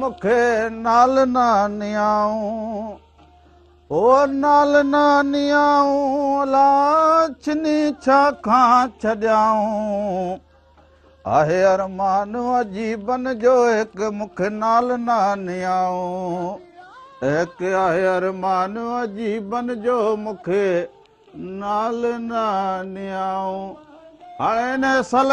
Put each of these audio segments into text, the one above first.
छॾियाऊं आयर मानूअ जी बन जो हिकु मूंखे नाल नयर मानूअ जी बन जो मूंखे नाल नानियाऊं हाणे न सल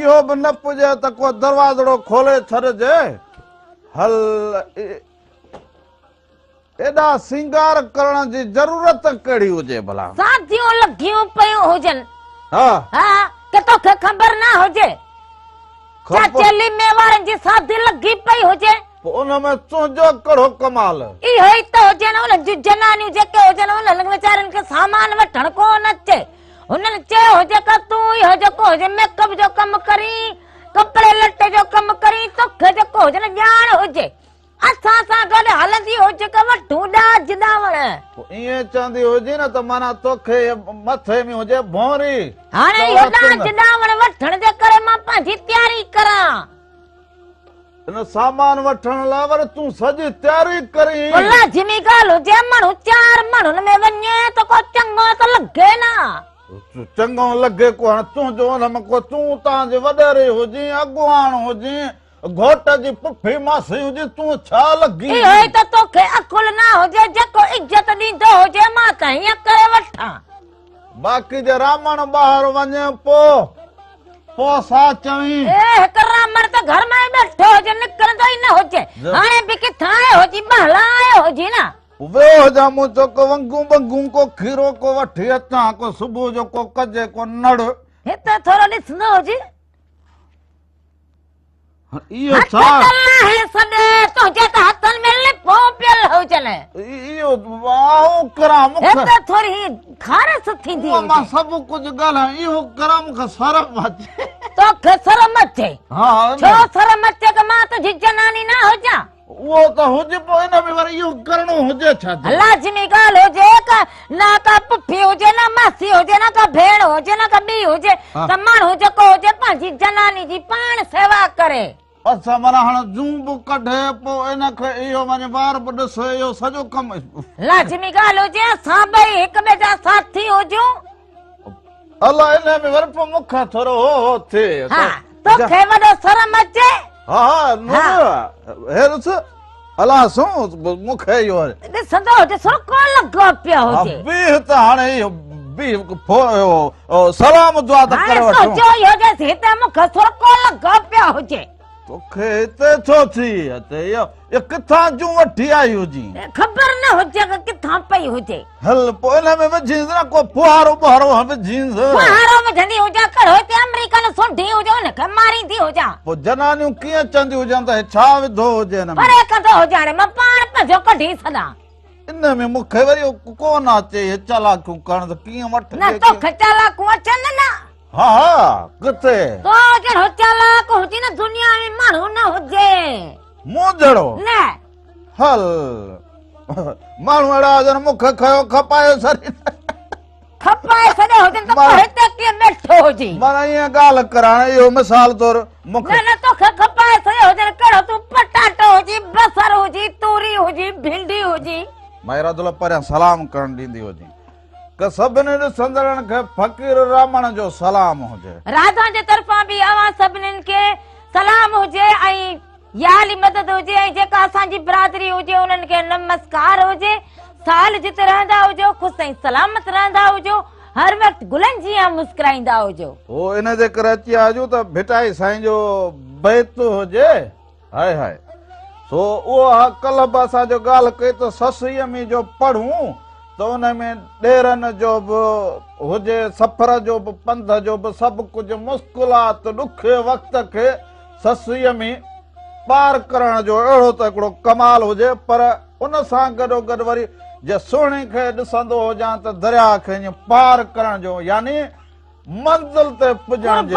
یہو بن پجا تکو دروازڑو کھولے تھر جائے حل اے دا سنگار کرن دی ضرورت کڑی ہو جائے بھلا ساتھیو لگھیو پئی ہوجن ہاں ہاں کہ تو کھمبر نہ ہو جائے تے چلی میوارن دی شادی हुनन चयो हुजे का तूं इहो जेको हुजे मेकअप जो कमु करी कपिड़े लटे जो कमु करी तोखे जेको हुजे न ॼाण हुजे असां सां गॾु हलंदी हुजे का वठूं ॾाह जिदा वण ईअं चवंदी हुजे न त माना तोखे मथे में हुजे भौरी हाणे तो इहो ॾाह जिदा वण वठण जे करे मां पंहिंजी तयारी करां इन सामान वठण लाइ वरी तूं सॼी तयारी करी लाज़मी ॻाल्हि हुजे माण्हू चार माण्हुनि में वञे त तो को चङो त तो लॻे न चङो लॻे कोन तूं जो हुन में को तूं तव्हां जे वॾेरे हुजे अॻुवाण हुजे घोट जी पुफी मासी हुजे तूं छा लॻी हे त तोखे अकुल न हुजे जेको इज्जत ॾींदो हुजे मां त हीअं करे वठां बाक़ी जे रामण ॿाहिरि वञे पोइ पोइ छा चवी हिकु रामण त घर में बैठो हुजे निकिरंदो ई न हुजे हाणे बि किथां आयो हुजे बहला आयो हुजे وے ہدا مو تو کو ونگو ونگو کو کھیرو کو وٹھے اتا کو صبح جو کو کجے کو نڑ اے تے تھوڑا نسنو جی ہن ایو ساں ہے سنے تو جتھ ہتھن میں پوپیل ہو چلے ایو واہ کرم کھے اے تے تھوڑی خارس تھی دی ماں سب کچھ گلا ایو کرم کا شرم مچے تو کھ وہ تو ہوج پینا بھی وریو کرنو ہو جائے چھا اللہ جمی گال ہو جائے نا کا پھپی ہو جائے نا ماسی ہو جائے نا کا بھڑ ہو جائے نا کا بی ہو جائے تمان ہو جکو ہو جائے پاجی جلانی دی پان سیوا کرے بس مرن ہن جھوم کڈھے پوینا کہ ایو مرے بار بدسو سجو کم اللہ جمی گال ہو جائے سابے ایک میں جا ساتھ ہی ہوجو اللہ انہیم ور پو مکھ تھرو ہو تھے تو کے آ نوں ہرتص اللہ سو مکھے یو اے صدا ہو جے سو کول لگو پیا ہو جے بی ته ہڑے بی پھو سلام دعا د کرو جو ہو جے تے مکھ سو کول तोखे हिते छो थी हते इहो इहो किथां जूं वठी आई हुजी ख़बर न हुजे कि किथां पई हुजे हल पोइ हिन में विझींस न को फुहारो बुहारो विझींस फुहारो विझंदी हुजा कर हुते अमेरिका न सुंढी हुजे हुन खे मारींदी हुजा पोइ जनानियूं कीअं चंदी हुजनि त छा विधो हुजे हिन में परे कंदो हुजे हाणे मां पाण पंहिंजो कढी सॾां इन में मूंखे वरी कोन अचे चालाकियूं करण त कीअं वठे न तोखे चालाकियूं अचनि न હા હા કતે તો કે હોત્યાલા કો હોતી ને દુનિયા મે માણો ના હોજે મોજડો ને હલ માણવાડા જન મુખ ખયો ખપાયો સરી ખપાય સદે હોતે તો હોતે કે બેઠો હોજી મારા અહીંયા ગાલ કરાણે યો મસાલ તોર મુખ ના ના તો ખપાય સદે હોતે કડો તું પટાટો હોજી બસર હોજી તૂરી હોજી ભીંડી હોજી મારા દોલા પર સલામ કરણ દીંદી હોજી सभिनी ॾिसंदड़नि खे फ़क़ीर रमण जो सलाम हुजे राधा जे तरफ़ा बि अवां सभिनीनि खे त उन में ॾेरनि जो बि हुजे सफ़र जो बि पंध जो बि सभु कुझु मुश्किलात ॾुखे वक़्त खे ससीअ में पार करण जो अहिड़ो त हिकिड़ो कमाल हुजे पर उन सां गॾो गॾु वरी जे सुहिणे खे ॾिसंदो हुजां त दरिया खे ईअं पार करण जो यानी मंज़िल ते पुॼण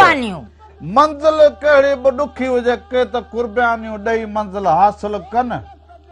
मंज़िल कहिड़ी बि ॾुखी हुजे के त कुर्बानियूं ॾेई मंज़िल हासिल कनि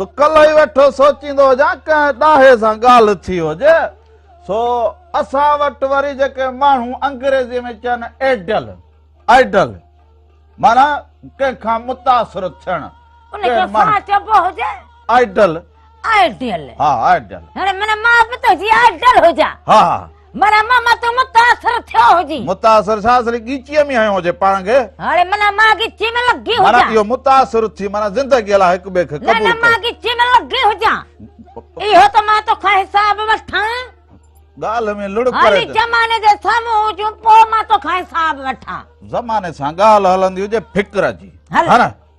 सो कल ई वेठो सोचींदो हुजां कंहिं ॾाहे सां ॻाल्हि थी हुजे सो असां वटि वरी जेके माण्हू अंग्रेज़ीअ में चवनि एडल आइडल माना कंहिंखां मुतासिर थियण आइडल आइडल हा आइडल हाणे मां बि तुंहिंजी आइडल हुजां हा मना मामा तो मुतासर थियो होजी मुतासर सासरी गीचीअ में आयो हुजे पाण खे हाणे मना मां गीची में लगी हुजा मना इहो मुतासर थी मना ज़िंदगी अला हिक ॿिए खे कबूल न मां गीची में लगी हुजा इहो त मां तो खां हिसाब वठां गाल में लुड़ करे हाणे जमाने जे साम्हूं हुजूं पोइ मां तो खां हिसाब वठां ज़माने सां गाल हलंदी हुजे फिक्र जी हा ना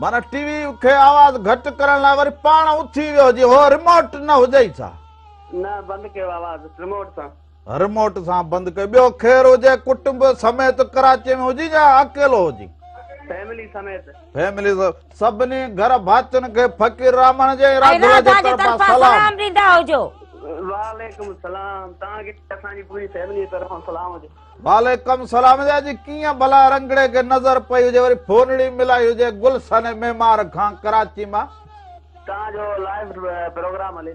مارا ٹی وی کے آواز گھٹ کرن لا وری پان اٹھیو جی ہو ریموٹ نہ ہو جے سا نہ بند کے آواز ریموٹ سا ریموٹ سا بند کے بیو خیر ہو جائے کٹب سمیت کراچی میں ہو جی یا اکیلو ہو جی فیملی سمیت فیملی سب نے گھر باتن کے فقیر رحمن جی راج راج کے طرف سلام دیندا ہو वालेकुम सलाम तांगे असांजी पूरी फैमिली तरफां सलाम हुजे वालेकुम सलाम जा जी कीअं भला रंगड़े खे नज़र पई हुजे वरी फोनड़ी मिलाई हुजे गुलशन मेमार खां कराची मां तव्हांजो लाइव प्रोग्राम हले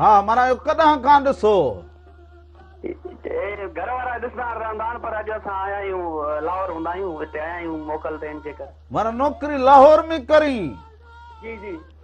हा माना इहो कॾहिं खां ॾिसो घर वारा ॾिसंदा रहंदा आहिनि पर अॼु असां आया आहियूं लाहौर हूंदा आहियूं हिते आया आहियूं मोकल ते हिन जे करे माना नौकिरी लाहौर में करी जी जी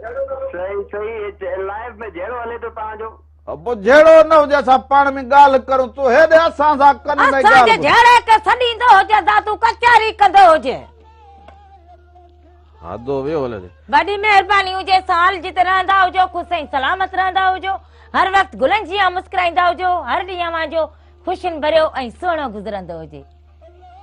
صحیح صحیح اے لائیو میں جیڑو لے تو پا جو ابا جیڑو نہ ہو جسا پان میں گال کر تو اے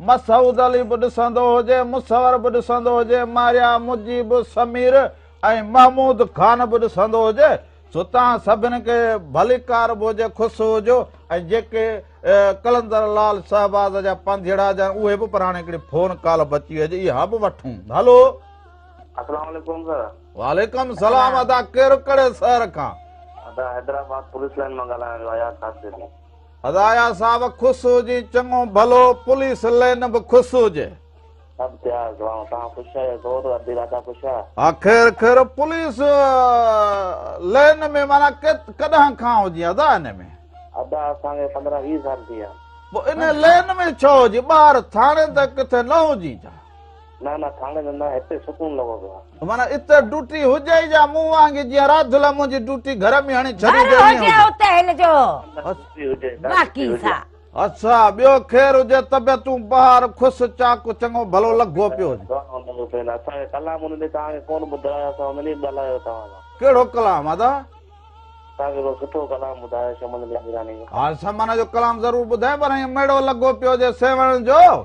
मसूद अली बि ॾिसंदो हुजे मुसवर बि ॾिसंदो हुजे मारिया मुजीब समीर ऐं महमूद ख़ान बि ॾिसंदो हुजे छो तव्हां सभिनि खे भलीकार बि हुजे ख़ुशि हुजो ऐं जेके कलंदर लाल शहबाज़ जा पंधेड़ा जा उहे बि पर हिकिड़ी फोन कॉल बची वई इहा बि वठूं हलो वालेकुम सलाम अदा केरु करे शहर खां हैदराबाद पुलिस लाइन मां ॻाल्हायां aways 早 साहब ख़ुशि हुजे चङो भलो पुलिस लाइन बि ख़ुशि हुजे Lenin, all Polis Lenin, all Polis Rad invers, on Polis Refer Ed, on Polis Lenin, all Polis Ah. yatheirir ple polishi hel lehen прикldo lehen अच्छा कहिड़ो कलाम पर हुजे सेवण जो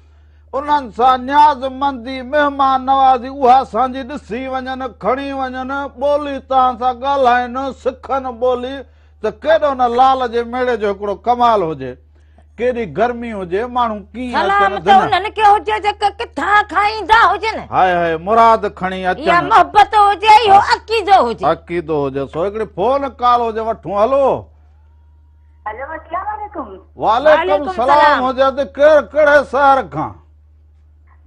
उन्हनि सां न्याज़मंदी महिमान नवाज़ी उहा असांजी ॾिसी वञनि खणी वञनि ॿोली तव्हां सां ॻाल्हाइनि सिखनि ॿोली त केॾो न लाल जे मेड़े जो हिकिड़ो कमाल हुजे केॾी गर्मी हुजे माण्हू कीअं मुराद खणी अचे हुजे सो हिकिड़ी फोन काल हुजे वठूं हलो वालेकुम सलाम हुजे केरु कहिड़े शहर खां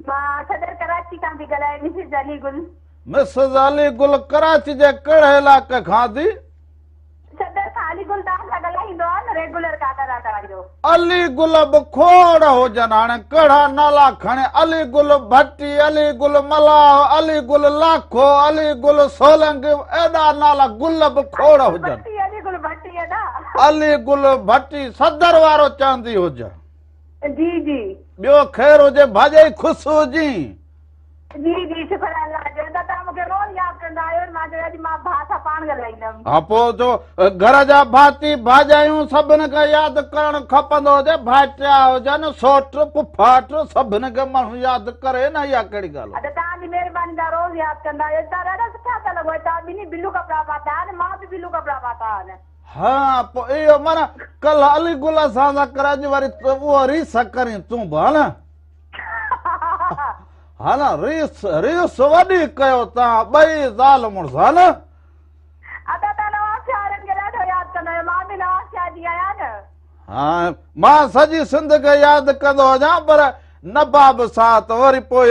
ما صدر بھٹی صدر وارو چاندھی ہو भाती भाॼायूं सभिनी खे यादि करणु खपंदो हुजे भाटिया हुजनि सोट सभिनी खे माण्हू यादि करे न इहा कहिड़ी महिरबानी सुठा पाता कपिड़ा पाता हाँ तो यो माना कल अली गुला साजा कराजी वारी तो वो री सकरी तू भान हान री री सवाडी कयो ता बई ज़ाल मुड़स हान अदा ता नवा प्यारन के ॾाढो यादि कंदा आहियो मां बि नवा शादी आहियां न हाँ मां सॼी सिंध खे यादि कंदो हुजां पर नबाब साथ वरी पोइ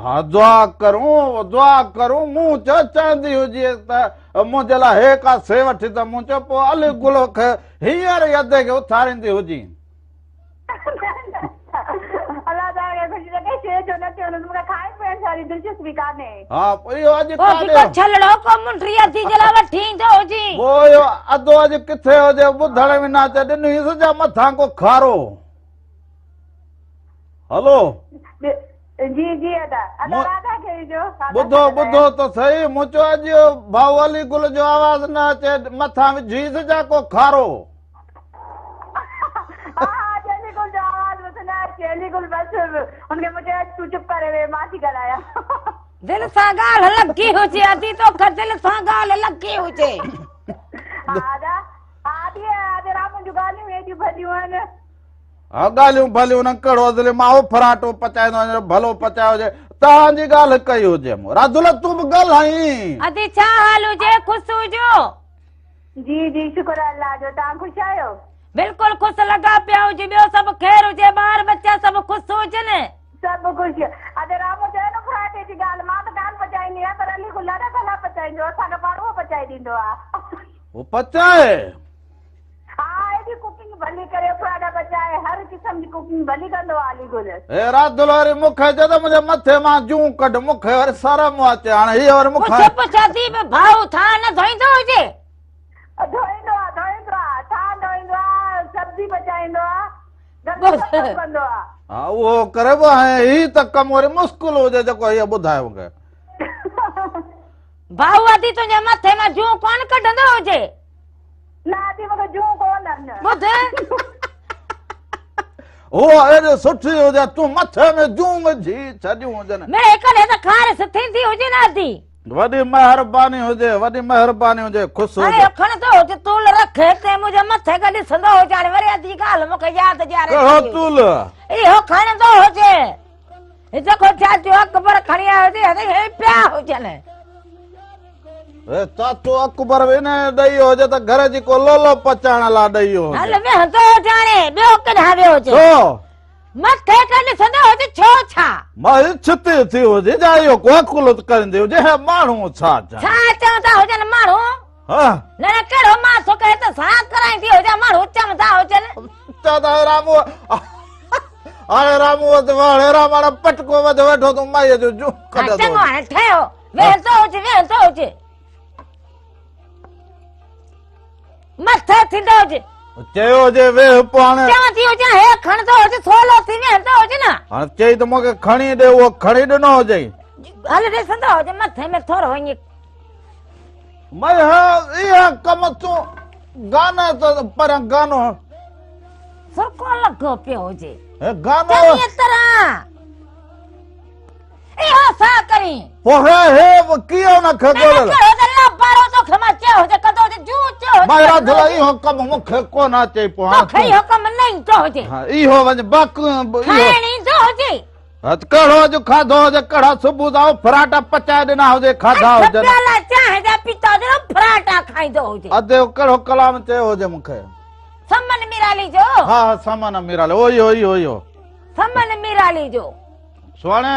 हाँ दुआ करूं दुआ करूं मूं चो चवंदी हुजे त मुंहिंजे लाइ हे का से वठी त मूं चयो पोइ अल गुल हींअर यदे खे उथारींदी हुजे अधो अॼु किथे हुजे ॿुधण में न अचे ॾिनी सॼा मथां को खारो हलो جي جي ادا ادا واضا کي جو بدو بدو تو صحيح موچو اجو بھاو علي گل جو آواز نا چي مٿا و جيس جا کو خارو بها جن گل جا ودنا چيلي گل بچ ان کي مجه اج تو چپ ڪري ما تي گلايا دل ॻाल्हियूं भलियूं न कड़ो दिलि माओ फराटो पचाईंदो वञे भलो पचायो हुजे तव्हांजी ॻाल्हि कई हुजे राधुल तूं बि ॻाल्हाई अदे छा हाल हुजे ख़ुशि हुजो जी जी शुक्र अलाह जो तव्हां ख़ुशि आहियो बिल्कुलु ख़ुशि लॻा पिया हुजे ॿियो सभु खैर हुजे ॿार बचा सभु ख़ुशि हुजनि सभु ख़ुशि अदे राम चयो न फराटे जी ॻाल्हि मां त कान पचाईंदी आहियां पर अली गुला न कला पचाईंदो असांखे पाण उहो पचाए ॾींदो आहे उहो آهي کوکنگ بني کرے فرڈا بچائے ہر قسم دی کوکنگ بھلی گندو والی گلس اے رات دلاری مکھے جتا مجھے مٹھے ما جو کڈ مکھے اور سارا موچاں اے نا تي وڳو جو ڪون نئن ٻڌ هو ائين سٺي ٿي وڃي تو مٿان جوجي چڙيو وڃن مي ڪنهن کي ٿا خار سٿين ٿي هجي نادِي وڏي مهرباني هجي وڏي مهرباني هجي خوش ٿي ائين ٿو ته تون رکي ته مجھے مٿي گڏ سندو هو جان चाचो अकबर इन ॾई हुजे त घर जी को लोलो पचाइण लाइ ॾई हुजे हल वेहंदो जाणे ॿियो कॾहिं वियो हुजे छो मथे कन सने हुजे छो छा मां छिते थी हुजे जा इहो कोकुलत कंदे हुजे हे माण्हू छा छा छा चवंदा हुजन माण्हू हा न न कहिड़ो मां सो कहे त तो सा कराई थी हुजे माण्हू चवंदा हुजन चवंदा रामू हाणे रामू वधि हाणे राम हाणे पटको वधि वेठो तूं माईअ जो जूं कढंदो ठहियो वेहंदो हुजे वेहंदो हुजे مٿا ٿيندو هجي ته او ڏي ويه پانه ڪهڙي ٿيو جا هه خڻ ٿو هجي 16 ٿين هتو هجي نا ان چئي ته مون کي خڻي ڏيو خڻي ڏنو هجي ها ري سنڌو هجي مٿي ۾ ٿورو هئي مئي ها اي ها ڪمتو گانا پر گانو سڪو لڳو پيو هجي એહો સા કરી પોહે હે વકીઓ ન ખગોલ કરો દલ્લા પારો તો ખમા ચે હો જે કદો જે જુ ચે હો મારા ધલાઈ હો કમ હો ખકો ના ચે પોહા તો ખઈ હો કમ નઈ તો હો જે હા ઈ હો વન બક ખાણી તો હો જે હતકડો જો ખાધો જે કડા સુબુ જાવ ફરાટા પચાય દેના હો જે ખાધા હો જે પેલા ચાહે જે પિતા દે ફરાટા ખાઈ દો હો જે અદે કડો કલામ ચે હો જે મુખે સમન મીરા લીજો હા હા સમન મીરા લે ઓય ઓય ઓય સમન મીરા લીજો સોણે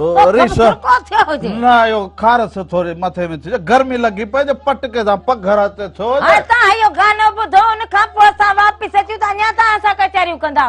रीसा कोथे हो जे ना यो खारस थोरी मथे में थी गर्मी लगी पे पटके दा पग घर आते छो हां ता यो गानो बुधो उन खा पोसा वापस अच्यो ता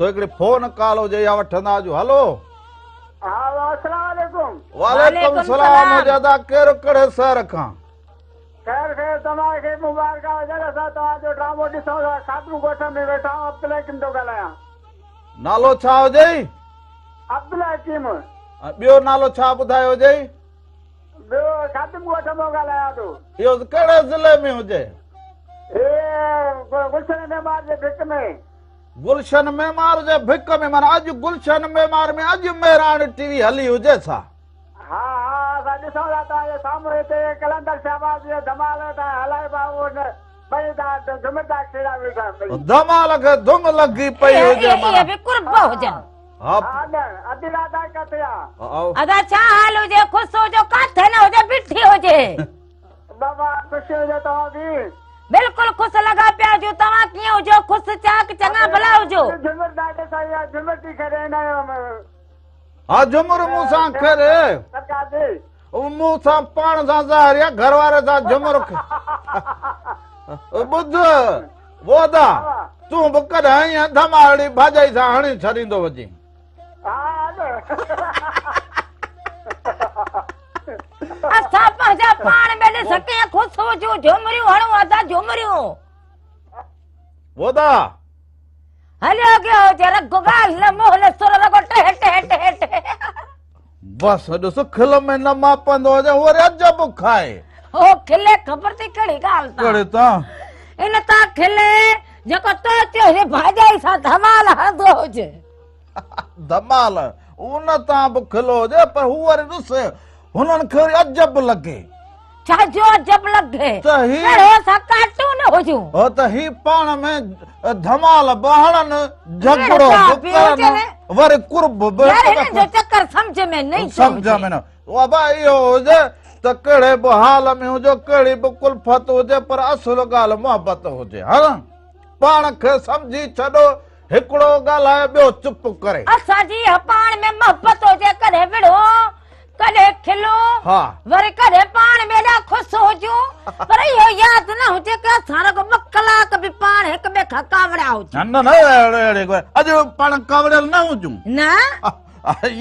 सो هڪڙي फोन कॉल हुजे या वठंदा हुजो हलो ها وعلیکم हुजे وعلیکم السلام جو ادا ڪير کڙي سارخا خير خير توهان کي गुलशन में मार जे भिक में मन अॼु गुलशन में मार में अॼु मेराण टीवी हली हुजे छा हा हा असां ॾिसूं था तव्हांजे साम्हूं हिते कलंदर शहबाज़ जो धमाल तव्हां हलाए बाबू धमाल खे धुम लॻी पई हुजे अदा छा हाल हुजे ख़ुशि हुजे काथे न हुजे बिठी हुजे बाबा ख़ुशि हुजे तव्हां बि बिल्कुल खुश लगा पिया जो तमा किए हो जो खुश चाक चंगा भला हो जो जुमर दादा साईं आ जुमर की करे ना हम आ जुमर मूसा करे सरकार जी मूसा पान सा जहर या घर वाले सा जुमर बुद्ध वोदा तू बकर है या धमाड़ी भाजाई सा हणी असां पंहिंजा पाण में ॾिस कीअं ख़ुशि हुजूं झुमरियूं हणूं असां झुमरियूं वोदा हलियो कयो जरा गुगाल न मोहल सुर लॻो टहे टहे टहे टहे बस ॾिस खिल में न मापंदो हुजे वरी अजब खाए ओ खिले ख़बर थी कहिड़ी ॻाल्हि ता कहिड़ी ता इन ता खिले जेको तो चयो हे भाॼाई सां धमाल हंदो हुजे धमाल उन तां बि खिलो हुजे पर हू वरी ॾिस हुनन खेर अजब लगे चाचो अजब लगे त ही हो काटू न होजू ओ त ही पाण में धमाल बहणन झगड़ो बुकरन वर कुर्ब यार जो चक्कर समझ में नहीं समझ में न बाबा यो जे त कड़े बहाल में हो जो कड़ी बिल्कुल फत हो जे पर असल गाल मोहब्बत हो जे हां पाण खे समझी छडो हिकड़ो गालाए बियो चुप करे असा जी पाण में मोहब्बत हो जे करे विड़ो कदे खिलो हां वरे कदे पान मेला खुश हो जो पर यो याद ना होते के थारे को मक्कला कभी पान एक में खकावड़ा हो ना ना ना अरे अज पान कावड़ल ना हो जो ना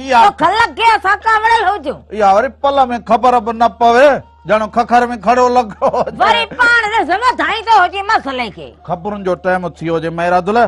या तो खलक गया सा कावड़ल हो जो या वरे पला में खबर अब ना पवे जानो खखर में खड़ो लगो वरे पान रे समझाई तो हो जी मसले के खबरन जो टाइम थियो जे मेरा दुले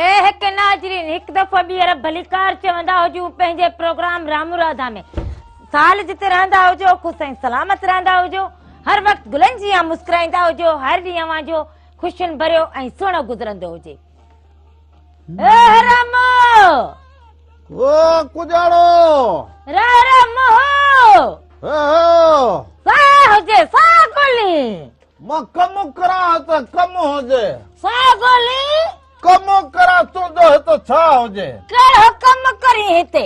اے ہک ناظرین ایک دفعہ بھی رب بھلکار چوندا ہو جو پہنجے پروگرام رامو رادہ سال جتے رہندا ہو جو سلامت رہندا ہو جو وقت بلنجیاں مسکرائندا ہو جو ہر دی جو خوشن بریو این سونا گزرندا ہو اے رامو او کم तो छा हो जे के हुकम करी हते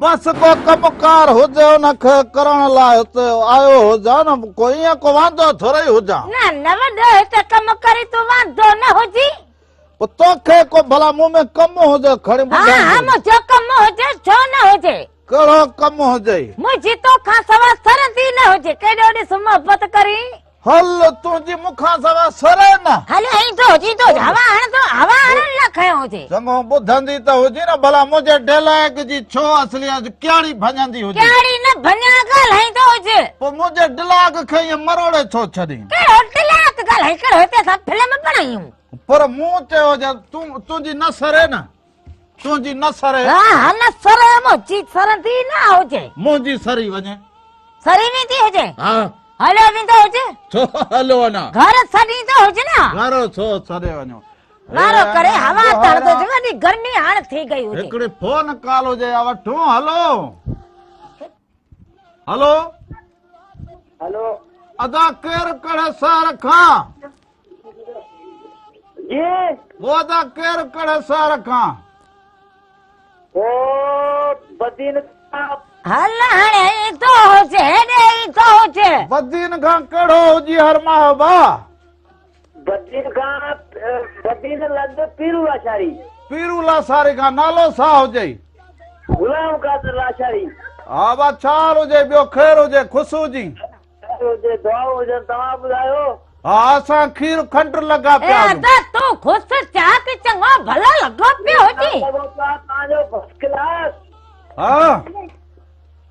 बस को कपकार हो जे नख करण ला होत आयो हो जान कोई को वांदो थोरई हो जा ना न वडो हे कम करी तो वांदो न हो जी को भला मुंह में कम हो जे खड़ी कम हो छो न हो जे कम हो जे मुझे सवा सरंदी न हो जे केडो करी हल तुझी मुखा सवा सरे न हल ही तो होती तो हवा हन तो हवा हन न खयो होते चंगो बुधंदी तो हो जी ना भला मुझे डलायक जी छो असली आज क्याड़ी भजंदी हो जी क्याड़ी न भन्या गल है तो हो जी पो मुझे डलाक खई मरोड़े छो छदी के डलाक गल है कर होते सब फिल्म बनाई हूं पर मु ते हो जा तू तुझी न सरे न तुझी न सरे हां न सरे मो जी सरे थी ना हो जी मुझी सरी वजे सरी नहीं थी हो હલવાની તો હોજે છો હલવાના ઘર સડી તો હોજે ના ઘર છો સડેવાનો મારો કરે હવા તળતો જવાની ઘરની હાણ થઈ ગઈ હોજે એકડે ફોન કાલો જે આવા ઠો હલો હલો હલો અદા કેર કડે સારખા એ ઓદા કેર કડે સારખા ઓ બદીન حال هني تو چهره اي تو چه ودين کا کڙو جي هر ما با ودين گان ودين لڳ پيرو عاشاري پيرو لا ساري گانالو ساه هجي غلام قادر عاشاري ها باد چار هجي بيو خير هجي خوشو جي هجي دعا هجي تمام بلايو ها اسا خير خنڊر لڳا پيا اي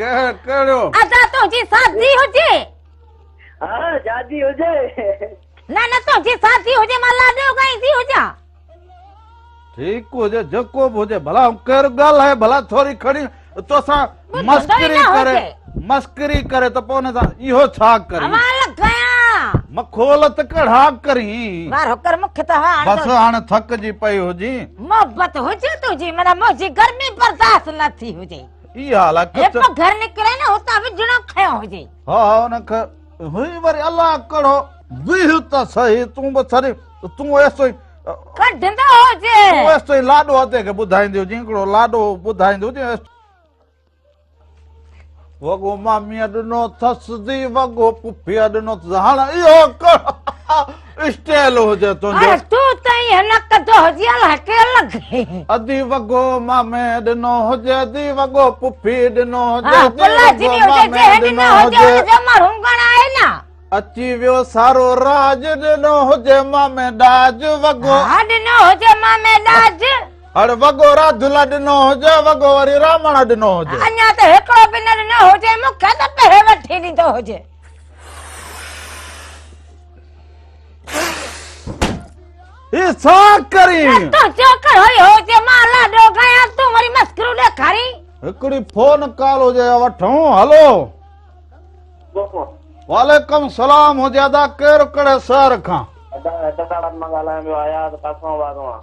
करो अदा तो जी शादी हो जे हां शादी हो जे ना ना तो जी शादी हो जे मला दे गई सी हो जा ठीक हो जे जको हो जे भला कर गल है भला थोड़ी खड़ी तो सा मस्करी करे मस्करी करे तो पोने सा इहो छा करे मखोलत कढ़ा करी बार होकर मुख तो हाँ बस हाँ थक जी पाई हो जी मोहब्बत हो जी तो जी मेरा मुझे जी गर्मी बर्दाश्त न थी हो जी ये हालत कब तक घर निकले ना होता भी जुना खाया हो जी हाँ हाँ ना कर हुई बार अल्लाह करो विहुता सही तुम बस सारे तुम ऐसे कर दिन तो हो जी तुम ऐसे लाडो आते के बुधाइन दो وگو مامے دنو تھسدي وگو پپي دنو زحال ايو کر اسټائل هو जातो अरे تو تئي نك تو هجيال هك الگ ادي وگو مامے دنو هجي دي وگو پپي دنو ها پلا جيو جي هني نو अरे वगो राधुला ॾिनो हुजे वगो वरी रावण ॾिनो हुजे अञा त हिकिड़ो बि न ॾिनो हुजे मूंखे त पहिरें वठी ॾींदो हुजे ही छा करी तो चोकर होई हो जे मां लाडो गया तू वरी मस्करो ने खारी हिकड़ी फोन कॉल हो जे वठो हेलो वालेकुम सलाम हो जे अदा केर कड़े शहर का अदा अदा मंगा लायो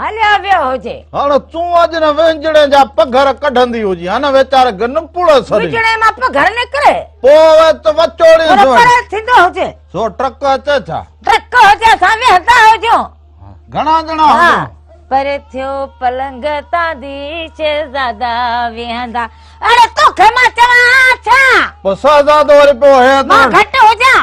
हलिया वियो हुजे हाणे तूं अॼु न वेंजड़े जा पघर कढंदी हुजे हा न वेचारे गन पुड़ सरी वेंजड़े मां पघर न करे पो त वचोड़ी सो पर थींदो हुजे सो ट्रक अचे छा ट्रक हुजे असां वेहता हुजो घणा ॼणा हुजो पर थियो पलंग तादी शहज़ादा वेहंदा अरे तोखे मां चवां छा पोइ शहज़ादो वरी पियो हे मां घटि हुजां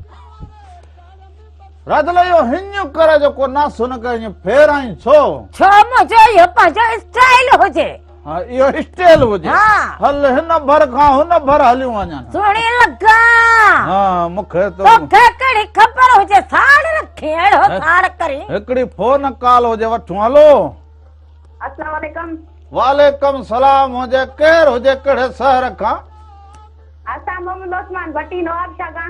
रदले यो हिन्य कर जो को ना सुन कर ये फेराई छो छो मजे यो पाजो स्टाइल हो जे हां यो स्टाइल हो जे हां हल हन भर खा हन भर हलु वन सुनी लगा हां मुखे तो मुखे कड़ी खबर हो जे साड रखे हो साड करी एकड़ी फोन कॉल हो जे वठो हेलो अस्सलाम वालेकुम वालेकुम सलाम हो जे केर हो जे कड़े शहर का असा मम्मी बटी का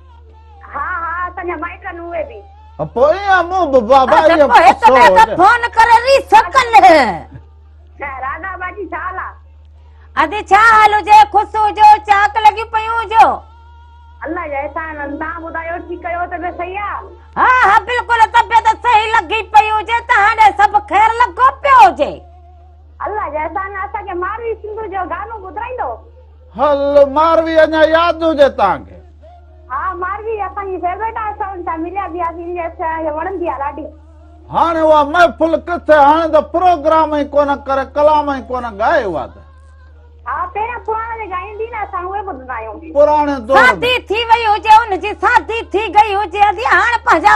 पोइ अमू बाबा बा इहो पुछो त फोन करे री सकल राधा बाजी छा हाल आहे अदे छा हाल हुजे खुश हुजो चाक लॻी पयूं हुजो अलाह जा एहसान आहिनि तव्हां ॿुधायो ठीकु कयो त सही आहे हा हा बिल्कुलु तबियत सही लॻी पई हुजे त हाणे सभु ख़ैरु लॻो पियो हुजे अलाह जा एहसान असांखे मारवी सिंधु जो गानो ॿुधाईंदो हल هي بیٹا ساون فیملی ابھی ابھی چا همن دی علاٹی ہاں وہ محفل کتہ ہا پروگرام کوئی نہ کرے کلام کوئی نہ گائے واد ہاں پھر پورا گائندی نا سا وے بڈنا ہوں پرانے دور ہدی تھی وے ہوچو ان جی سادی تھی گئی ہوچو ہدی ہن پہجا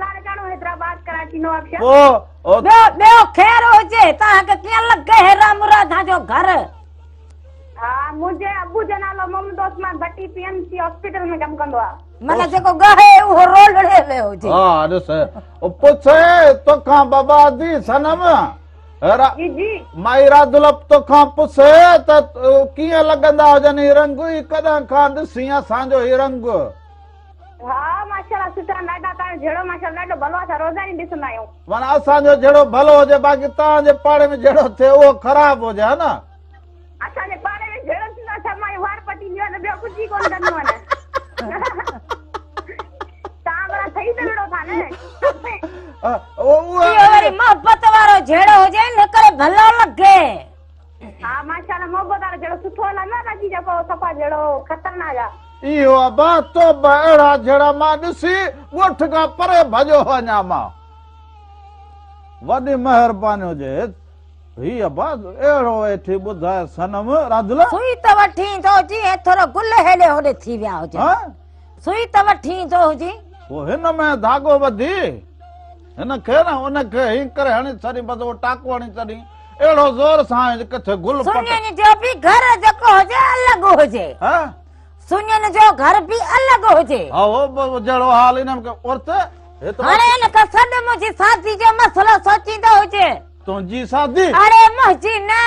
حیدرآباد کراچی نو اکشا نو کھيرو ہے تاں کيا لگ گئے رام راضا جو گھر ہاں مجھے ابو جنا لو محمد اسمع بھٹی پی ایم سی ہسپتال میں کم کندو آ منے جو گہے اوہ رولڑے لے او جی ہاں رس او پچھے تو کھا بابادی سنم جی جی مائراد دلت کھا پچھے تو کيا لگندا ہو جانی رنگو کدا کھاند سیان سانجو ہیرنگ ہاں ماشاءاللہ تا نا जेड़ो माशाल्लाह तो भलो आ रोजा नी दिसना आयो वन असा जो जेड़ो भलो हो जे बाकी ता जे पाड़े में जेड़ो थे वो खराब हो जा ना असा जे पाड़े में जेड़ो थी ना सब माई वार पटी लियो ने बे कुछ ही कोन करनो ने ता बड़ा सही तरड़ो था ने ओ वो वाली मोहब्बत वालो जेड़ो हो जाए ने करे भलो लगे हां माशाल्लाह मोहब्बत वालो जेड़ो सुठो ना लगी इहो अबा तो बि अहिड़ा जहिड़ा मां ॾिसी ॻोठ खां परे भॼो वञा मां वॾी महिरबानी हुजे ही अबा अहिड़ो वेठी ॿुधाए सनम रधला सुई त वठी सुनियन जो घर भी अलग हो जे ओ जड़ो हाल इन के औरत अरे इन का सड मुझे शादी जो मसला सोची तो हो जे तुझी शादी अरे मुझी ना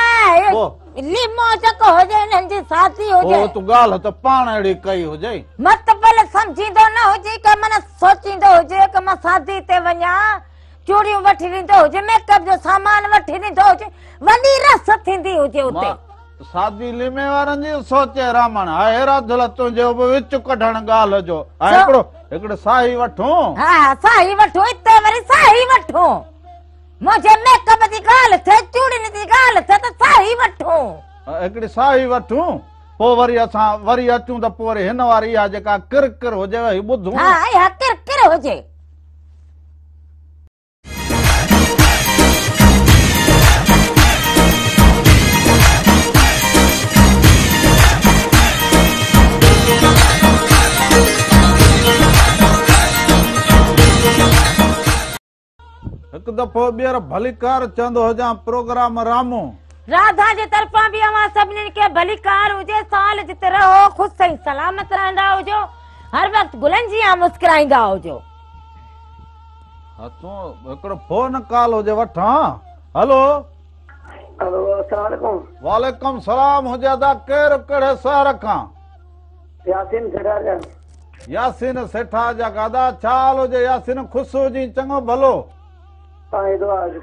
लिमो चको हो जे इन जी शादी हो जे ओ तू गाल तो पान अड़ी कई हो जे मत पल समझी तो ना हो जे के मन सोची तो हो जे के मैं शादी ते वन्या चूड़ियों वठी नहीं तो हो जे सादी लिमे वारन जी सोचे रामन आए राधल तो जो विच कढण गाल जो आए एकड़ो एकड़ वठो हां वठो इते मेरे साही वठो मुझे मेकअप दी गाल थे चूड़ी नी दी गाल थे तो वठो एकड़ी साही वठो पो वरी असा वरी अचू तो पोरे हन वारी आ जका किरकिर हो जे किरकिर दफो बियर भलिकार चंद हो जा प्रोग्राम रामो राधा जे तरफा भी अवा सबन के भलिकार हो साल जित रहो खुश सही सलामत रहंदा हो हर वक्त गुलन जी आ मुस्कुराइंदा हो फोन कॉल हो जे वठा वालेकुम सलाम हो जा दा केर कड़े सार यासीन जडा जा यासीन सेठा जा गादा यासीन भलो रहियो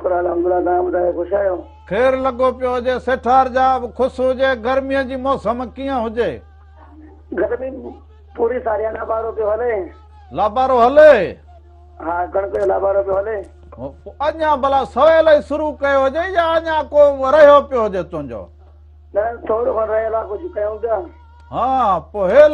पियो तुंहिंजो हा पो हेल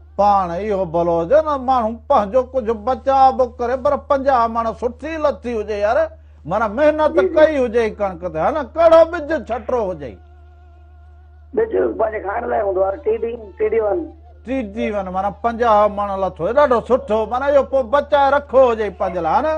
पाण इहो भलो माण्हू पंहिंजो कुझु बचा पर पंजाह हुजे महिनत कई हुजे माण्हू लथो ॾाढो सुठो माना रखो हुजे लाइ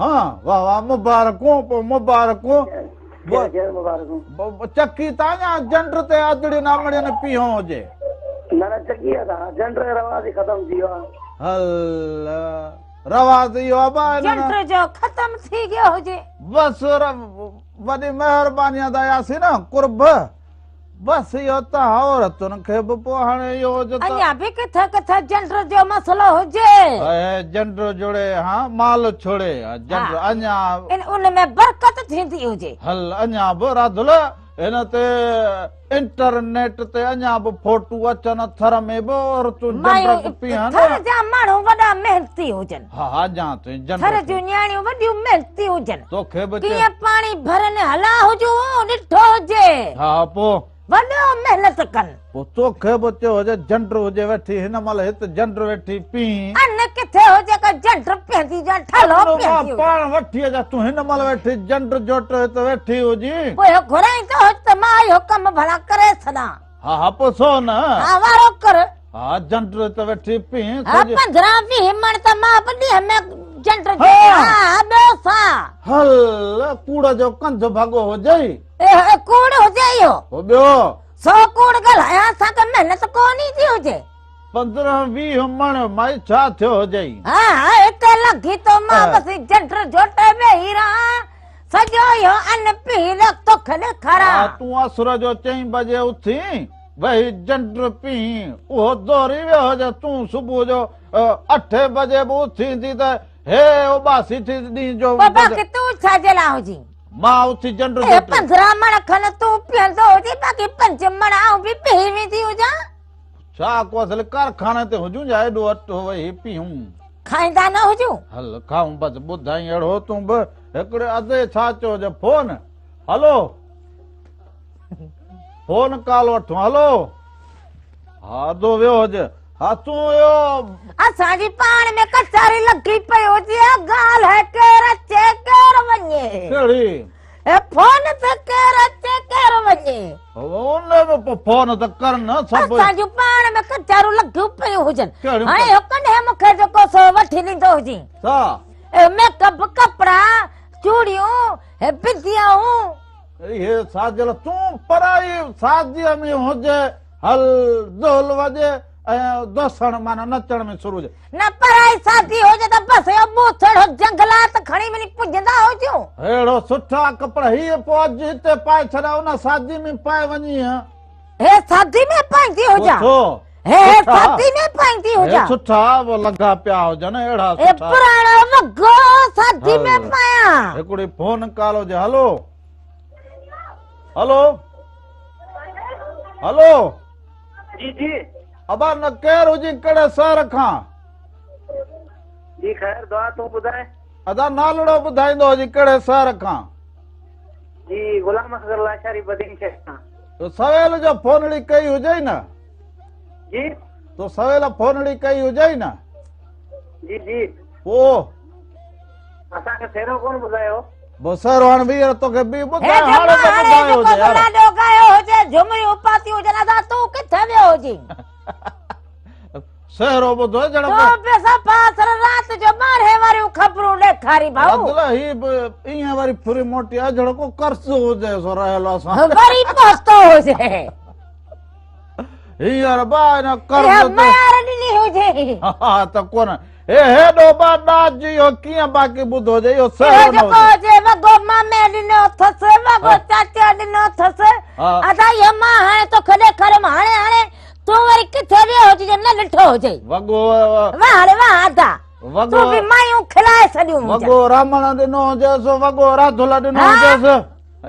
हाँ वाह वाह मुबारकों पर मुबारकों चक्की ताजा जंड ते अदड़ी नामड़ी ने पीहो जे न न चक्की था जंड रवाज खत्म थियो अल्लाह रवाज यो बा जंड जो खत्म थी गयो जे बस वडी मेहरबानी दा यासी ना कुर्ब बस इहो त तो औरतुनि खे बि पोइ हाणे इहो अञा बि किथे किथे जंड जो मसलो हुजे जंड जुड़े हा माल छोड़े जंड अञा उन में बरकत थींदी हुजे हल अञा बि राधुल हिन ते इंटरनेट ते अञा बि फोटू अचनि थर में बि औरतूं माण्हू वॾा महिनती हुजनि हा अञा ताईं थर जूं न्याणियूं वॾियूं महिनती हुजनि तोखे बि कीअं पाणी भरनि हला हुजूं ॾिठो हुजे हा पोइ वॾो महिनत कनि पोइ तोखे बि थियो हुजे जंड हुजे वेठी हिन महिल हिते जंड वेठी पी अन किथे हुजे का जंड पेंदी जा ठलो पेंदी पाण वठी जा तूं हिन महिल वेठी जंड जोट हिते वेठी हुजी पोइ घुराई त तो हो त मां इहो कम भला करे छॾां हा हा पोइ सो न हा वारो कर हा जंड हिते वेठी पी हा 15 20 मण त मां बि ॾींहं में जंड हल्ला कूड़ा जो कंध भागो हो जाई ए कूड़ हो जाई हो हो बयो सो कूड़ गल आया सा के मेहनत तो कोनी जी हो जे 15 20 मण माई छा थियो हो जाई हां हां एक तो लगी तो मां हाँ। बस जंडर जोटे में हीरा सजो यो अन पील तो खले खरा हाँ, तू आसुर जो चई बजे उठी वही जंडर पी ओ दोरी वे हो जा तू सुबह जो 8 बजे उठी दी त હે ઓ બા સીથી દી જો બાબા કે તું છાજેલા હોજી માં ઉથી જંડુ એ પંજરામણ ખન તું પેલતો હોજી બાકી પંચમણ આવ બી પહેવી થી હોજા છા કોસલ કારખાને તે હોજુ જાય ડો અટ હોય હે પી હું ખાઈદા ન હોજુ હલ ખાઉં બસ બુધાઈ એડો તું બ એકડે અદે છાચો જ ફોન હલો ફોન કાલો ઠો હલો હા દો વ્યો જ असांजी पाण में कचारी लगी पई हुजे गाल है केर अचे केर वञे कहिड़ी ए फोन ते केर अचे केर वञे ओन फोन त तो तो करन सब असांजी पाण में कचारू लगी पई हुजन हाणे हुकन हे मुखे जेको सो वठी लींदो हुजे सा ए मेकअप कपड़ा चूड़ियूं हे बिदियाऊं ये साजल तू पराई साजी में हुजे हल दोल वजे दोसण माना नचण में शुरू जे न पराई शादी हो जे त बस यो बूथड़ो जंगलात खणी में पुजदा हो जो हेड़ो सुठा कपड़ा ही पहुंच ते पाए छरा उन शादी में पाए वनी हे शादी में पाईंदी हो जा हे शादी में पाईंदी हो जा सुठा वो लगा प्या हो जन एड़ा सुठा ए पुराणा वगो शादी में पाया एकड़ी फोन कालो जे हेलो हेलो हेलो जी जी ابار نڪير هجي کڙي سار کها جي خير دعا تو بڌائي ادا نالڙو بڌائندو هجي کڙي سار کها جي غلام محمد لاشاري بدين شيخ سان تو سيل جو فونڙي کي هجي نه جي تو سيل فونڙي کي هجي نه جي جي او هاڻي سيرو ڪون بڌايو بس روان بيه تو کي بيه بڪا هجي جو શહેરો બધો જણા તો પેસા પાસર રાત જો માર હેવારી ખબરો ને ખારી ભાવ અદલા હી અહીંયા વારી પૂરી મોટી આ જણકો કરસો હો જાય સો રહેલો સા બરી પસ્તો હો છે હી યાર બા ને કરસો તો માર ની હો જે હા તો કોણ એ હે ડો બા દાજી હો કિયા બાકી બુધો જાય હો સહેરો નો કો જે વગો મામે નો થસે વગો ચાચા નો થસે આધા યમા હે તો ખડે ખરે હાણે હાણે Tu वरी किथे gutudo filti ho hoci jai nal ti hadi ho ho hi Waggoo wala wa Wag они, packageda Waggò tu Hanfi mah yun khila here Waggararam genau ね nho je hasе? Waggór��aram da humana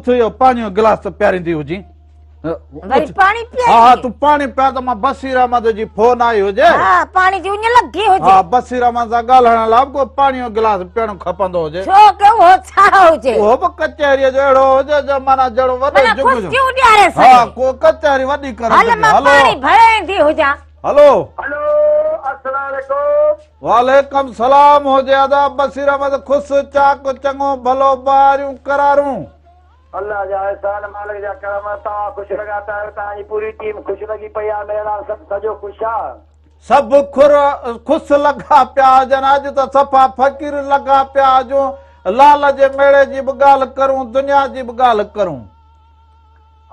te yanhu ho hatwe वरी पानी पिया हां हाँ, तू पानी पिया त तो मां बसीरा मां तुजी फोन आई हुजे हां पाणी जी उन लगी हुजे हां बसीरा मां सा गालहण लाब को पानी यो हाँ, गिलास पियण खपंदो हुजे छो के हो छा हुजे ओ ब कचहरी जो एड़ो हुजे जो माना जड़ो वडे जुग जो क्यों ड्यारे से हां को कचहरी वडी कर हलो पानी भरे थी हुजा हेलो हेलो अस्सलाम वालेकुम वालेकुम सलाम हो जादा बसीरा मत खुश चाक चंगो भलो बारियूं करारूं सभु ख़ुर ख़ुशि लॻा पिया हुजनि अॼु त सफ़ा फ़कीर लॻा पिया हुजूं लाल जे मेड़े जी बि ॻाल्हि करूं दुनिया जी बि ॻाल्हि करूं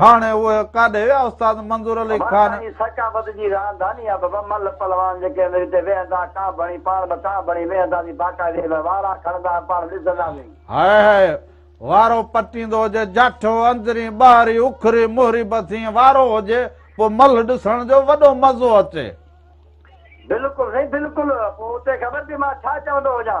हाणे उहे काॾे विया उस्ताद मंज़ूर अली ख़ान सकाफ़त जी रांदानी आहे बाबा मल पलवान जेके वेहंदा कां बणी पाण बि कां बणी वेहंदासीं बाक़ाइदे वारो पटींदो हुजे जठ अंदरी ॿाहिरी उखरी मुहरी बसी वारो हुजे पोइ मल ॾिसण जो वॾो मज़ो अचे बिल्कुलु साईं बिल्कुलु पोइ हुते ख़बर थी मां छा चवंदो हुजां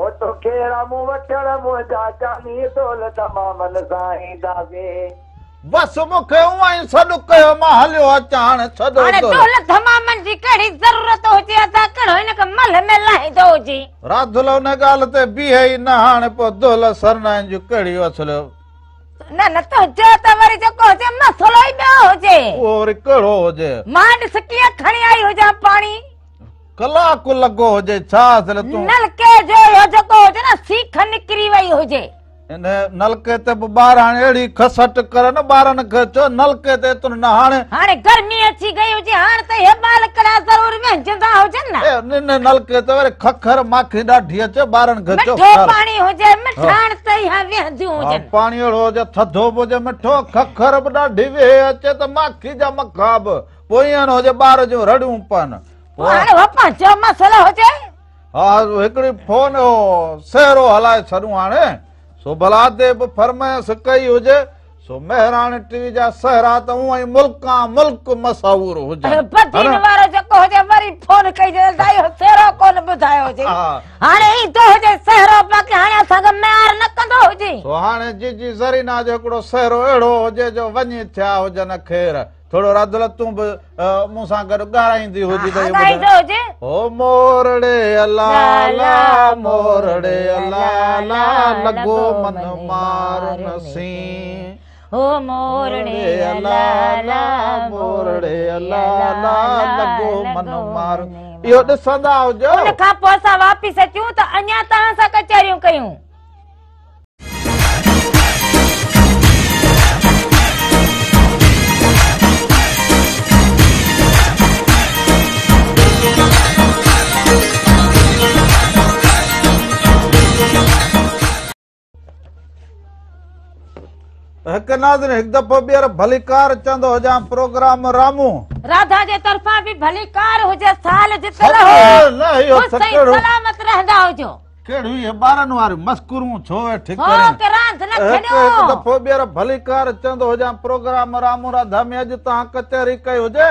बस मुखे उई सडु कयो मा हलो अचान सडो अरे दोल धमा मन जी कड़ी जरूरत हो जे ता कण मल में लाइ दो जी रात धुल ते बी है न हान पो दोल सरनाय जो कड़ी असल न न तो जे वरी जो को मसलो ही बे हो जे ओरे कड़ो हो जे मान सकिया खणी आई हो जा कलाक लॻो हुजे छा रड़ियूं पन honne vadaha haso ma salaj aí ha khe hina, ha sou gladi foo sabar hai, cho baladheva удар méu кадhi ho je so mehran hati wija sa sahratan ou gaine mool mudkaan mil pued murkinte maasafur ho cha grande zwariваar ha re과eged hier zwei flari poon khe dagae ladadoes raocor ban hai ane eidacane kamar티�� Kabamay ahare sakana nanak Saturday cho représent o har Dan ahane j Horizonwan auto nazai twoay थोरो रधल तूं बि मूंसां गॾु ॻाराईंदी हुजे हो मोरड़े अला मोरड़े अला लॻो मन मार सी इहो ॾिसंदा हुजो वापसि अचूं त अञा तव्हां सां कचहरियूं कयूं हक नाज़र हक दफो बियर भलीकार चंद हो जा प्रोग्राम रामू राधा जे तरफा भी भलीकार हो जे साल जित रहो नहीं हो सकर सलामत रहदा हो जो केड़ी ये बारन वार मस्कुर मु ठीक कर हां करांद न खेनो हक दफो बियर भलीकार चंद हो जा प्रोग्राम रामू राधा में आज ता कचहरी कई हो जे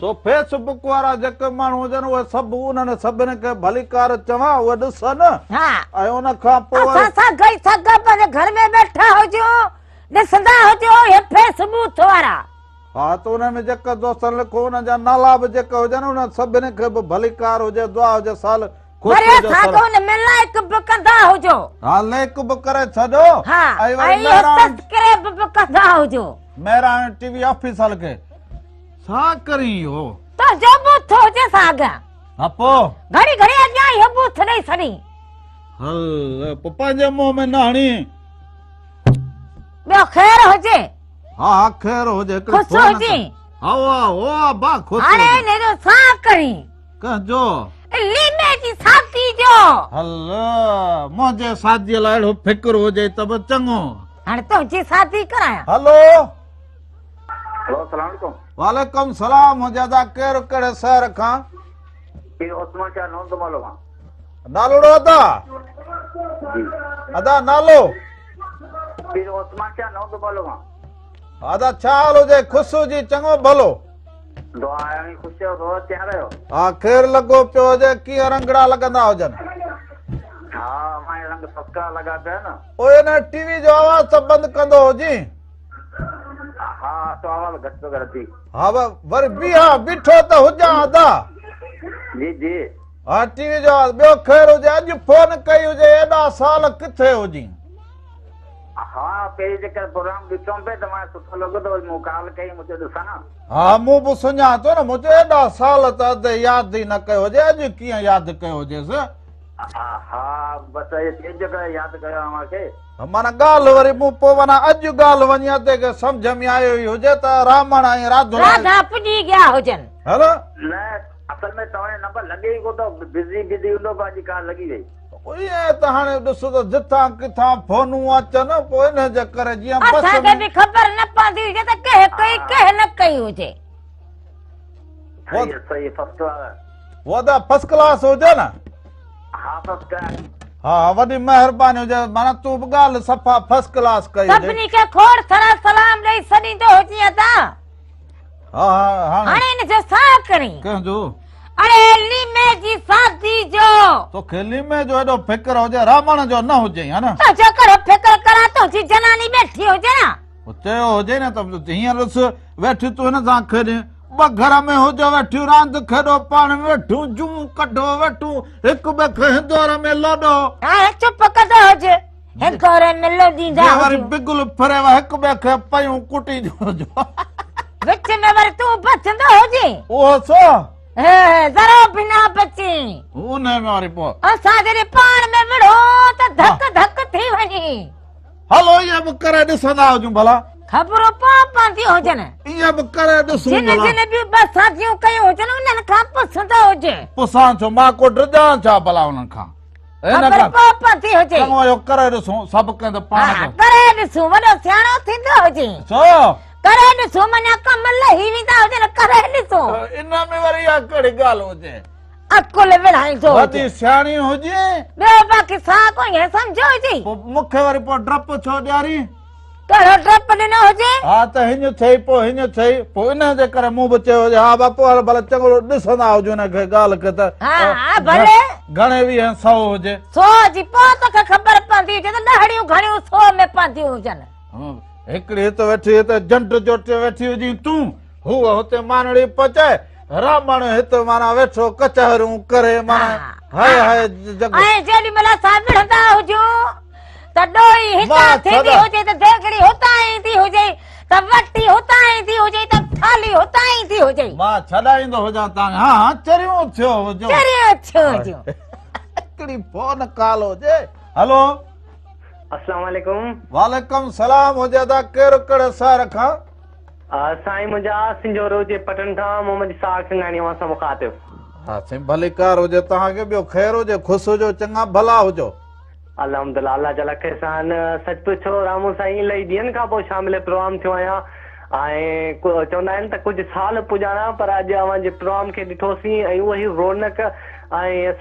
सो फेसबुक वारा जेके माण्हू हुजनि उहे सभु उन्हनि सभिनि खे भलीकार चवां उहे ॾिसनि घर में वेठा हुजो ॾिसंदा हुजो हा त उन में जेके दोस्तनि लिखो उन जा नाला बि जेके हुजनि उन सभिनि खे बि भलीकार हुजे दुआ हुजे साल महिराणी टीवी ऑफिस हल खे सा करी हो तो जब थो जे सागा अपो घड़ी घड़ी आ जाय हबु थने सनी हल पप्पा जे मुंह में नाणी बे खैर हो जे हां हां खैर हो जे खुश हो जे हां वा हो बा खुश अरे ने तो सा करी कह जो ए जी सा की जो हल मोजे सादी लाड़ो फिक्र हो जे तब चंगो तो जी कराया हेलो अदा छा हाल हुजे राज हा मूं बि सुञातो न कयो हुजे अॼु कीअं यादि कयो हुजेसि माना ॻाल्हि वरी मूं पोइ माना अॼु ॻाल्हि वञे त सम्झ में आयो ई हुजे त रामण ऐं राधा पुॼी गया हुजनि हलो न असल में तव्हांजो नंबर लॻे ई कोन थो बिज़ी बिज़ी हूंदो पोइ अॼु कार लॻी वई त हाणे ॾिसो त जिथां किथां फोनूं अचनि पोइ हिन जे करे जीअं असांखे बि ख़बर न पवंदी हुजे त कंहिं कई कंहिं न कई हुजे सही सही फस्ट क्लास वदा हाँ वॾी महिरबानी हुजे माना तूं बि ॻाल्हि सफ़ा फर्स्ट क्लास कई सभिनी खे खोड़ थरा सलाम ॾेई छॾींदो हुजीअं तव्हां हा हा हाणे हिन जो छा करी कंहिंजो अरे लीमे जी शादी जो तोखे लीमे जो एॾो फिकर हुजे रावण जो न हुजे हा न जो करो फिकर करा तो जी जनानी बैठी हुजे ना चयो हुजे न त हींअर तो वेठी तूं हिन सां खेॾे घर में हुज वेठ रांद खेडो पान वेठू जुम कढो वेठू एक बे कह दोर में लडो चुप कर हो जे बिगुल फरे वा एक बे कह कुटी जो जो में वर तू बचंद हो जे ओ सो हे जरा बिना बच्चे ओ न मारी पो आ सादरे में मडो तो धक धक थी वनी भला खबरो पापा थी हो जने इया ब करे तो सुन जिने जिने भी बस साथियों कयो हो जने उनन खा पसंद हो जे पसां छो मा को डरदा छा भला उनन खा खबर पापा थी हो जे चंगो यो करे तो सब के तो पाण हां करे तो सु वडो सियाणो थिंदो हो जे सो करे तो सु मने कमल ही विदा हो जने करे तो सो इना में वरी या कड़ी गाल हो जे अकुल विढ़ाई जो वधी सियाणी हो जे बे बाकी सा कोई है समझो जी मुखे वरी पो ड्रप छो ॾियारी करो ट्रैप पर ना हो जे हां तो हिन थे पो हिन थे पो इन दे कर मु बचे हो जे हां भले चंगो दिसना हो जो के गाल के त हां हां भले घणे भी है सो 100 जी पो तो खबर पंदी जे नहड़ी घणी सो में पंदी हो जन हम एकड़े तो बैठी जंट जोट बैठी हुई तू हो होते मानड़ी पचे रामण हित माना कचहरू करे हाय हाय जग ए मला साबड़ता تڏھو هيتا ٿي وڃي ته ڍگڙي هوتا ئي ٿي هجي ته وٽي هوتا ئي ٿي هجي ته ٿالي هوتا ئي ٿي هجي ما ڇڏائندو هو جاتا ہاں ہاں چريو ٿيو جو چريو ڇا جو اکڙي فون کالو جه هلو اسلام عليڪم وعلیکم سلام هوجادا ڪيرڪڙ سارخان ہاں سائیں منجا سنجورو جه پٽن کان محمد صاحب سناني وها سمقاتو ہاں سائیں بھليڪار هو جه توهان کي به خير هو جه خوش هو جو अलहमदिल्ला अलाह जे लाइ किसान सचपुच रामू साई इलाई दिन का शामिल प्रोग्राम थो आहियां ऐं चवंदा आहिनि साल पुजाना पर अज अव्हां प्रोग्राम के ॾिठोसीं ऐं रौनक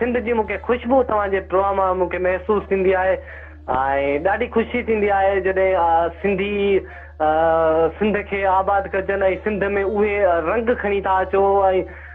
सिंध की मुख्य ख़ुशबू तवे प्रोग्राम मां मूंखे महसूसु थींदी आहे ख़ुशी थी आहे जॾहिं सिंधी सिंध के आबाद कजन सिंध में उ रंग खी था अचो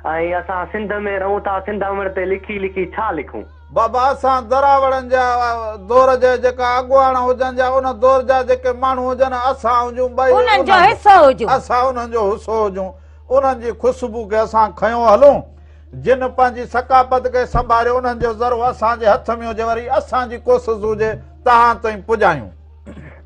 जेका उन दौर जा जेके हुजनि जो हिसो हुजूं उन्हनि जी ख़ुशबू खे असां खयो हलूं जिन पंहिंजी सकाफ़त खे संभालियो उन्हनि जो ज़रूर असांजे हथ में हुजे वरी असांजी कोशिशि हुजे तव्हां ताईं पुॼायूं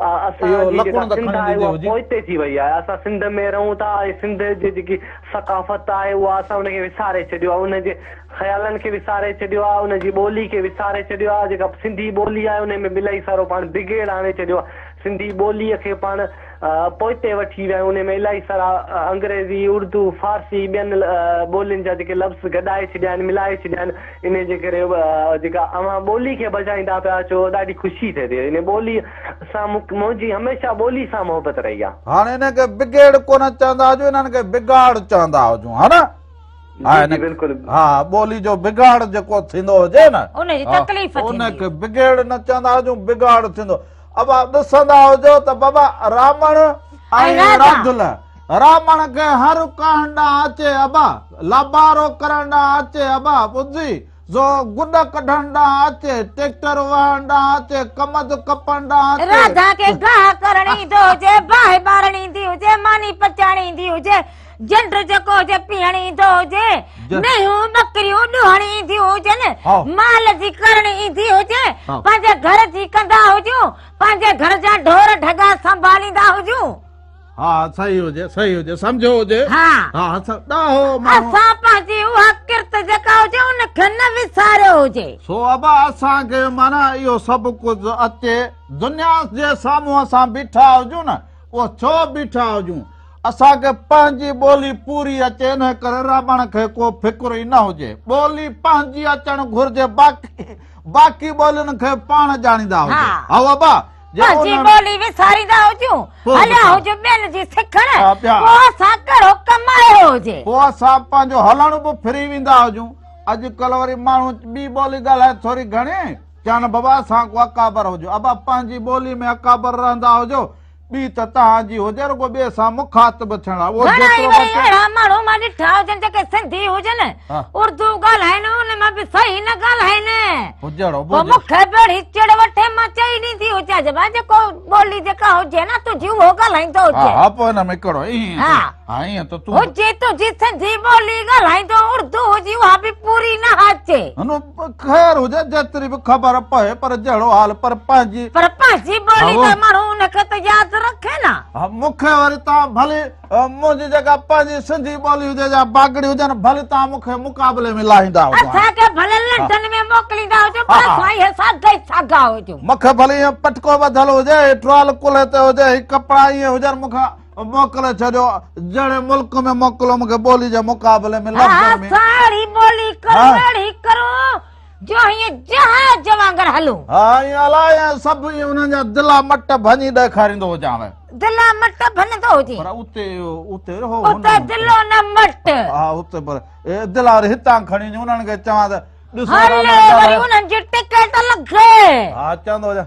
अस आहे हिते थी वई आहे असां सिंध में रहूं था ऐं सिंध जी जेकी सकाफ़त आहे उहा असां उनखे विसारे छॾियो आहे उनजे ख़्यालनि खे विसारे छॾियो आहे उनजी ॿोली खे विसारे छॾियो आहे जेका सिंधी ॿोली आहे उन में मिलई सारो पाण बिगेड़ आणे छॾियो आहे सिंधी ॿोलीअ खे पाण પોઇતે વઠીયા ઉને મે ઇલાય અંગ્રેજી ઉર્દુ ફારસી બેન બોલન જે કે લબસ ગડાય છ્યાન મિલાય છ્યાન ઇને જે કે જો આવા બોલી કે બચાઈ તા પા છો દાડી ખુશી થે ઇને બોલી સામુક મોજી હંમેશા બોલી સા mohabbat રહીયા હાને ને કે બગેડ કો ના ચાંદા જો ઇનન કે બગાડ ચાંદા જો હા ના આ ને બિલકુલ હા બોલી જો બગાડ જો કો થિંદો હોજે ના ઉને તકલીફ ઉને કે બગેડ ના ચાંદા જો બગાડ થિંદો अब ॾिसंदा हुजो त बाबा रावण ऐं रधुल रावण खे हर कहण ॾांहुं अचे अबा लाबारो करण ॾांहुं अचे अबा ॿुधी जो गुड कढण ॾांहुं अचे ट्रेक्टर वहण ॾांहुं अचे कमद कपण ॾांहुं राधा खे गाह करणी थो हुजे बाहि ॿारणी थी हुजे मानी पचाणी थी हुजे जंड जको जे पीणी दो जे मेहू बकरियो डोहणी थी हो जे माल जी करणी थी हो जे पाजे घर जी कंदा हो जो पाजे घर जा ढोर ढगा संभालिंदा हो जो हां सही हो जे सही हो जे समझो हो जे हां हां सब दा हो मा असा पाजी उ हकरत जका हो जे उन खन विसारो हो जे सो अब असा के मना यो सब कुछ अते दुनिया जे सामू असा बिठा हो जो ना वो छो बिठा हो असा के पांजी बोली पूरी अचे इन करे रावण के को फिक्र ही न हुजे बोली पांजी अचण घुर्जे बाकी बाकी बोलन के पाण जाणीदा हुजे हा बाबा पांजी बोली विसारीदा हुजूं हल्या हुजे बेल जी सिखण को असा करो कमाए हुजे को असा पांजो हलण बि फ्री वेंदा हुजूं अॼुकल्ह वरी माण्हू ॿी बोली ॻाल्हाए थोरी घणी चवनि बाबा असां को अकाबर हुजो अबा पंहिंजी ॿोली में अकाबर रहंदा हुजो बि त तव्हांजी हुजे रुगो ॿिए सां मुखात बि थियण अहिड़ा माण्हू मां ॾिठा हुजनि जेके सिंधी हुजनि उर्दू ॻाल्हाइनि हुन मां बि सही न ॻाल्हाइनि हुजणो मूंखे बि अहिड़ी चिड़ वठे मां चई ॾींदी हुजां जेको ॿोली जेका हुजे न तुंहिंजी उहो ॻाल्हाईंदो हुजे हा पोइ हिन में हिकिड़ो ईअं હાઈ તો તું હું જે તો જે છે જે બોલી ગર હાઈ તો ઉર્દુ હોજી વહા ભી પૂરી ના હાચે અનો ખેર હો જા જતરી ખબર પહે પર જળો હાલ પર પાંજી પર પાંજી બોલી તો મારો ને કત યાદ રખે ના હા મુખે વરી તા ભલે મોજી જગા પાંજી સિંધી બોલી હો જા બાગડી હો જા ભલે તા મુખે મુકાબલે મે લાહિંદા હો અચ્છા કે ભલે લંડન મે મોકલી દા હો જો પર સાઈ હે સાગ ગઈ સાગા હો જો મુખે ભલે પટકો બદલ હો જાય ટ્રોલ કુલે તે હો જાય કપડા એ હો જા મુખા मोकले छो जड़े मुल्क में मोकलो मुके बोली जे मुकाबले में लफ्ज में सारी बोली करड़ी करो जो ये जहाज वांगर हलो हां ये अलाया सब ये उन जा दिला मट भनी देखारिंदो हो जावे दिला मट भनदो हो जी पर उते उते हो उते दिलो न मट हां उते पर ए दिला रे हिता खणी उनन के चवा हले वरी उनन जे टिकट लगे हां चंदो जा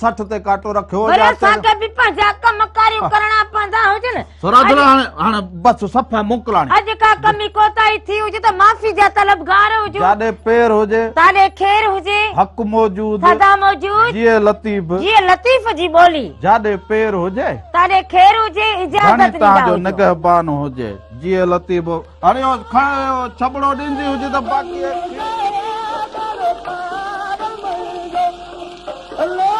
सठ ते काटो रखो अरे साके भी पंजा कम करियो करना पंजा हो जन सोरादल हन बस सफा मुकलानी आज का कमी कोताई थी हो तो माफी जा तलबगार हो जो जाडे पैर हो जे ताले खैर हो जे हक मौजूद सदा मौजूद जी लतीफ जी लतीफ जी बोली जाडे पैर हो जे ताले खैर हो जे इजाजत दी जाओ नगहबान छबड़ो दिंदी हो तो बाकी Hello